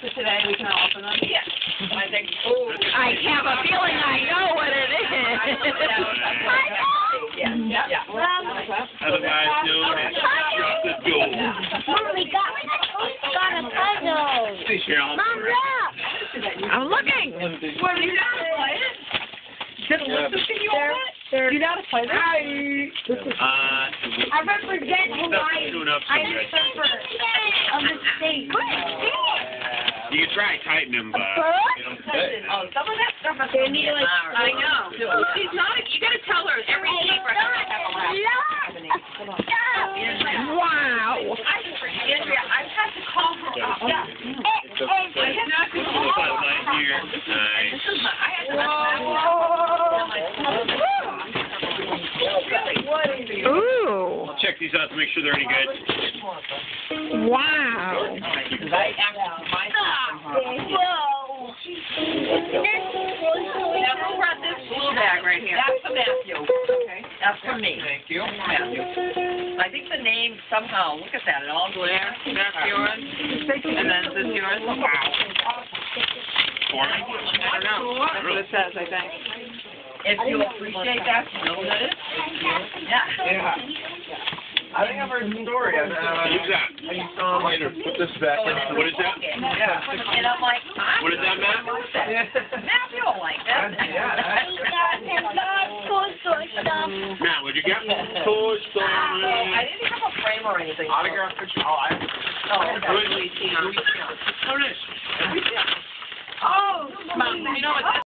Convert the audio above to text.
So today we can all open them? Yeah. I think, ooh. I have a feeling I know what it is. Yeah, yeah, yeah. Otherwise known as chocolate gold. Mom, we got, got a puzzle. Cheryl. Mom, look. I'm looking. What, do you know how to play it? Did Elizabeth give you all that? Do you know how to play this? Uh, I represent Hawaii. I'm some the surfer of the state. You can try typing them, but Oh, some of that stuff is. They need to, like, I know. She's not, you gotta tell her every oh, neighbor has to have a last name. Wow. I, Andrea, I've had to call her up. Yeah. I had not to call her up. right here. Nice. This is my, I had to. Ooh. I'll check these out to make sure they're any good. Wow. Right for Matthew. Okay. That's for me. Thank you. Matthew. I think the name somehow, look at that, it all glare. That's yours. And then this is yours? Wow. For me? I don't know. That's what it says, I think. If you appreciate that, know that it. Yeah. Yeah. I think I've heard the story. Uh, Who's that? I saw later. Put this back in. What is that? Yeah. And I'm like, I What is that, Matt? Matthew will like that. Matt, Um, what'd you get? Toy Story. I didn't have a frame or anything. Autograph picture. Oh, I. Oh, okay. Oh, nice. Oh, Mom, you know what?